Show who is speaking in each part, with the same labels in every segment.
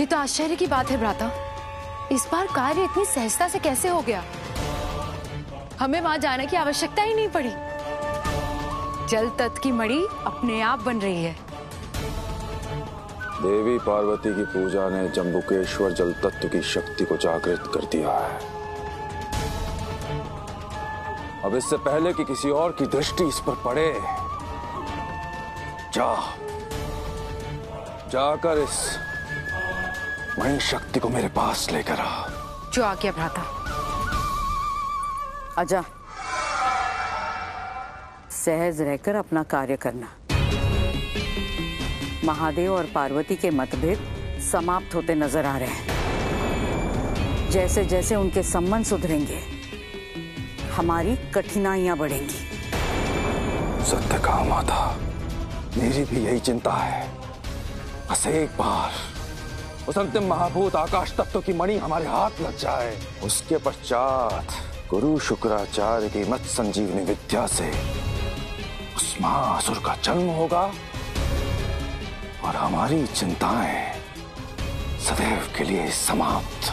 Speaker 1: ये तो आश्चर्य की बात है, भ्राता। इस बार कार्य इतनी सहजता से कैसे हो गया? हमें वहाँ जाने की आवश्यकता ही नहीं पड़ी। जल तत्व की मणि अपने आप बन रही है।
Speaker 2: देवी पार्वती की पूजा ने जम्बुकेश्वर जल तत्व की शक्ति को जागृत कर दिया है। अब इससे पहले कि किसी और की दृष्टि इस पर पड़े, जा। जाकर इस मणि शक्ति को मेरे पास लेकर आ।
Speaker 1: जो आ गया भ्राता
Speaker 3: आजा। सहज रहकर अपना कार्य करना। महादेव और पार्वती के मतभेद समाप्त होते नज़र आ रहे हैं। जैसे जैसे उनके संबंध सुधरेंगे हमारी कठिनाइयाँ बढ़ेंगी।
Speaker 2: सत्य कहा माता। मेरी भी यही चिंता है। बस एक बार उस अंतिम महाभूत आकाश तत्व की मणि हमारे हाथ लग जाए। उसके पश्चात गुरु शुक्राचार्य की मत संजीवनी विद्या से उस महासुर का जन्म होगा और हमारी चिंताएँ सदैव के लिए समाप्त।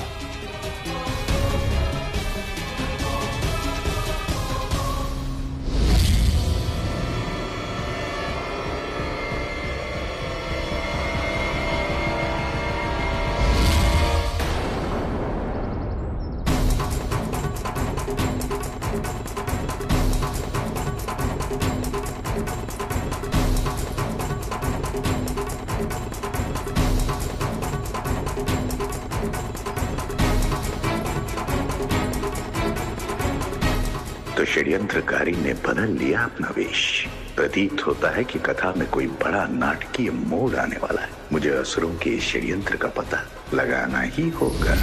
Speaker 4: षड्यंत्रकारी ने बदल लिया अपना वेश। प्रतीत होता है कि कथा में कोई बड़ा नाटकीय मोड़ आने वाला है। मुझे असुरों के षड्यंत्र का पता लगाना ही होगा।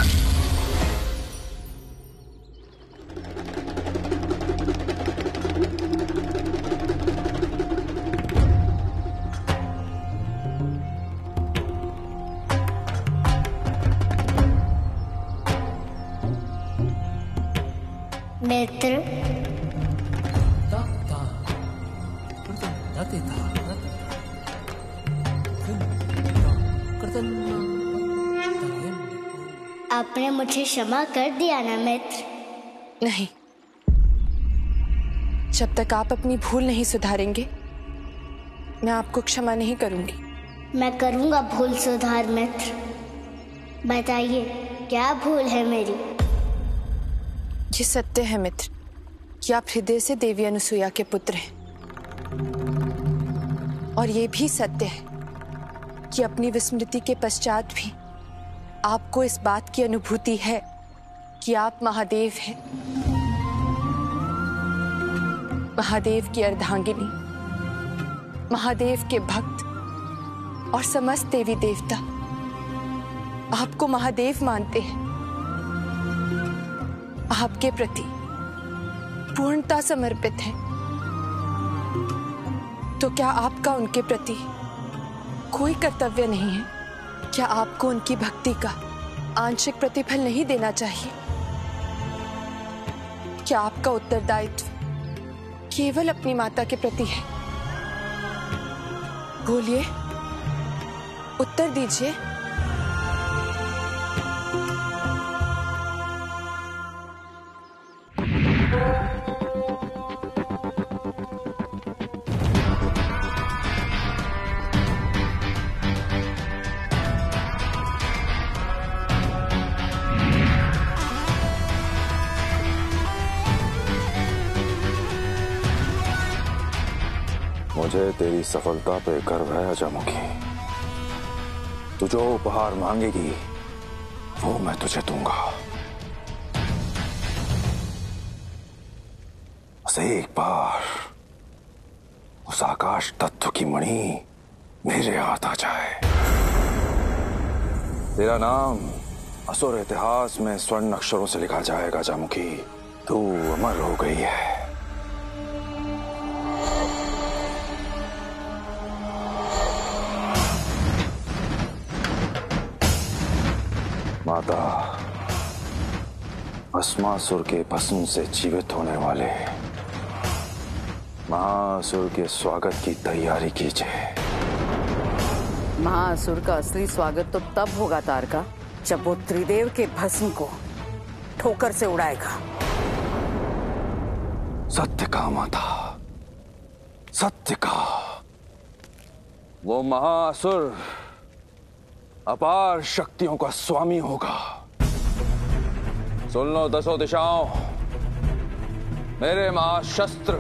Speaker 5: मित्र आपने मुझे क्षमा कर दिया ना मित्र?
Speaker 6: नहीं। जब तक आप अपनी भूल नहीं सुधारेंगे मैं आपको क्षमा नहीं करूँगी।
Speaker 5: मैं करूँगा भूल सुधार मित्र। बताइए क्या भूल है मेरी?
Speaker 6: ये सत्य है मित्र। कि आप हृदय से देवी अनुसुईया के पुत्र हैं। और ये भी सत्य है। कि अपनी विस्मृति के पश्चात भी आपको इस बात की अनुभूति है कि आप महादेव हैं। महादेव की अर्धांगिनी, महादेव के भक्त और समस्त देवी देवता आपको महादेव मानते हैं। आपके प्रति पूर्णता समर्पित है। तो क्या आपका उनके प्रति कोई कर्तव्य नहीं है। क्या आपको उनकी भक्ति का आंशिक प्रतिफल नहीं देना चाहिए? क्या आपका उत्तरदायित्व केवल अपनी माता के प्रति है? बोलिए, उत्तर दीजिए।
Speaker 2: मुझे तेरी सफलता पे गर्व है, अजामुखी। तू जो उपहार मांगेगी, वो मैं तुझे दूँगा। बस एक बार उस आकाश तत्व की मणि मेरे हाथ आ जाए। तेरा नाम असुर इतिहास में स्वर्ण अक्षरों से लिखा जाएगा जामुखी तू अमर हो गई है। माता भस्मासुर के भस्म से जीवित होने वाले महासुर के स्वागत की तैयारी कीजिए।
Speaker 3: महासुर का असली स्वागत तो तब होगा तारका जब वो त्रिदेव के भस्म को ठोकर से उड़ाएगा।
Speaker 2: सत्य का माता। सत्य का वो महासुर अपार शक्तियों का स्वामी होगा। सुन लो दसों दिशाओं। मेरे महाशस्त्र,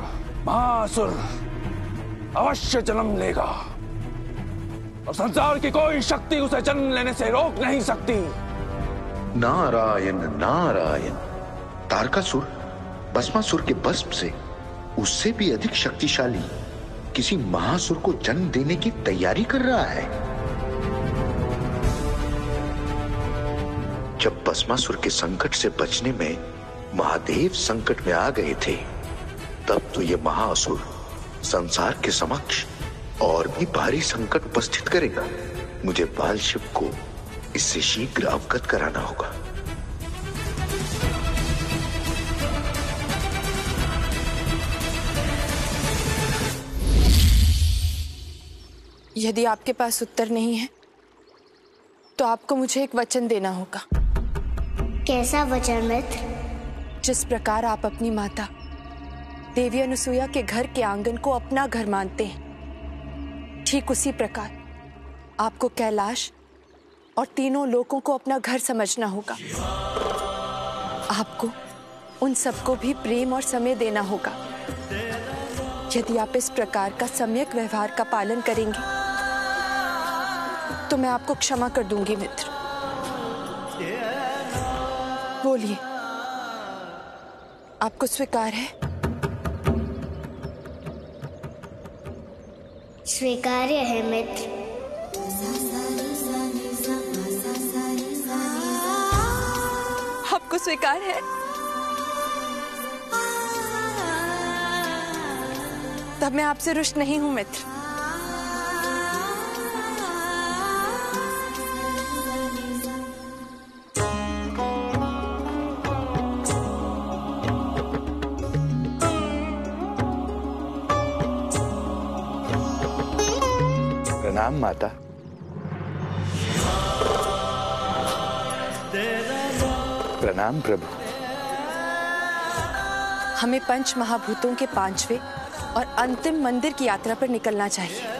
Speaker 2: महासुर, अवश्य जन्म लेगा। और संसार की कोई शक्ति उसे जन्म लेने से रोक नहीं सकती।
Speaker 4: नारायण नारायण, तारकासुर, भस्मासुर के भस्म से उससे भी अधिक शक्तिशाली किसी महासुर को जन्म देने की तैयारी कर रहा है। जब भस्मासुर के संकट से बचने में महादेव संकट में आ गए थे, तब तो ये महासुर संसार के समक्ष और भी भारी संकट उपस्थित करेगा। मुझे बाल शिव को इससे शीघ्र अवगत कराना होगा।
Speaker 6: यदि आपके पास उत्तर नहीं है तो आपको मुझे एक वचन देना होगा।
Speaker 5: कैसा वचन मित्र?
Speaker 6: जिस प्रकार आप अपनी माता, देवी अनुसुईया के घर के आँगन को अपना घर मानते हैं, ठीक उसी प्रकार आपको कैलाश और तीनों लोगों को अपना घर समझना होगा। आपको उन सबको भी प्रेम और समय देना होगा। यदि आप इस प्रकार का सम्यक व्यवहार का पालन करेंगे तो मैं आपको क्षमा कर दूँगी मित्र। बोलिए। आपको स्वीकार है?
Speaker 5: स्वीकार्य है मित्र।
Speaker 6: आपको स्वीकार है? तब मैं आपसे रुष्ट नहीं हूँ मित्र।
Speaker 4: प्रणाम माता। प्रणाम प्रभु।
Speaker 6: हमें पंच महाभूतों के पांचवे और अंतिम मंदिर की यात्रा पर निकलना चाहिए।